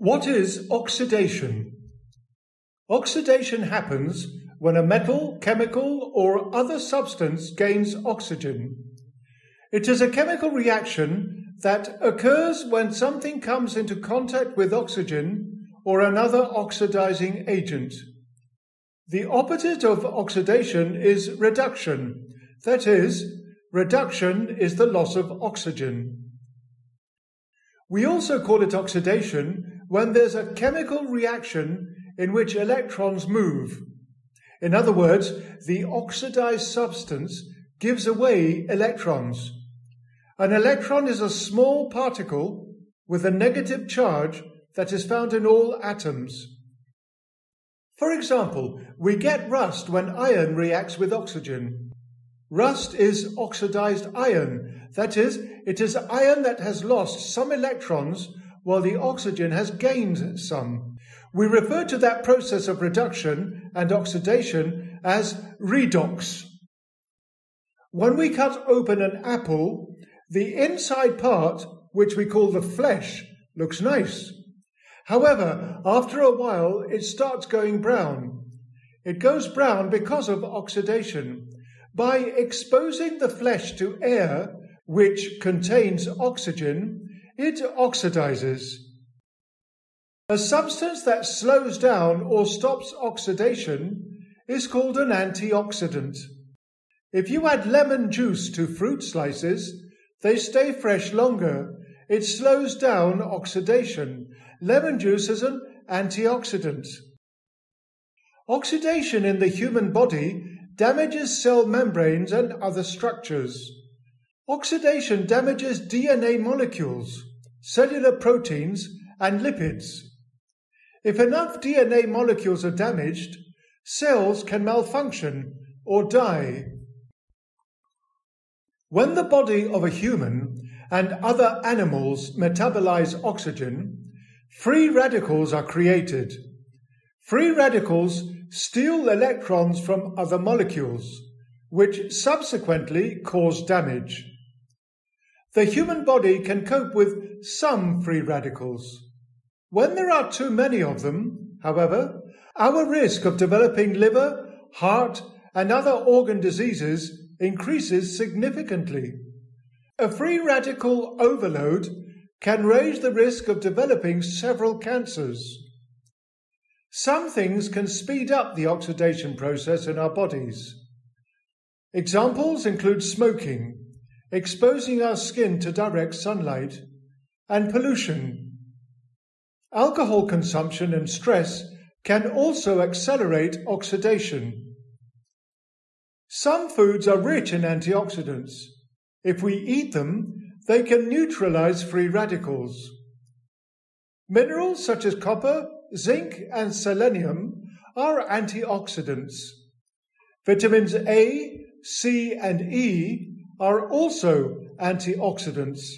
What is oxidation? Oxidation happens when a metal, chemical, or other substance gains oxygen. It is a chemical reaction that occurs when something comes into contact with oxygen or another oxidizing agent. The opposite of oxidation is reduction. That is, reduction is the loss of oxygen. We also call it oxidation when there's a chemical reaction in which electrons move. In other words, the oxidized substance gives away electrons. An electron is a small particle with a negative charge that is found in all atoms. For example, we get rust when iron reacts with oxygen. Rust is oxidized iron. That is, it is iron that has lost some electrons while the oxygen has gained some. We refer to that process of reduction and oxidation as redox. When we cut open an apple, the inside part, which we call the flesh, looks nice. However, after a while, it starts going brown. It goes brown because of oxidation. By exposing the flesh to air, which contains oxygen, it oxidizes. A substance that slows down or stops oxidation is called an antioxidant. If you add lemon juice to fruit slices, they stay fresh longer. It slows down oxidation. Lemon juice is an antioxidant. Oxidation in the human body damages cell membranes and other structures. Oxidation damages DNA molecules cellular proteins, and lipids. If enough DNA molecules are damaged, cells can malfunction or die. When the body of a human and other animals metabolize oxygen, free radicals are created. Free radicals steal electrons from other molecules, which subsequently cause damage. The human body can cope with some free radicals. When there are too many of them, however, our risk of developing liver, heart, and other organ diseases increases significantly. A free radical overload can raise the risk of developing several cancers. Some things can speed up the oxidation process in our bodies. Examples include smoking, exposing our skin to direct sunlight, and pollution. Alcohol consumption and stress can also accelerate oxidation. Some foods are rich in antioxidants. If we eat them, they can neutralize free radicals. Minerals such as copper, zinc, and selenium are antioxidants. Vitamins A, C, and E are also antioxidants.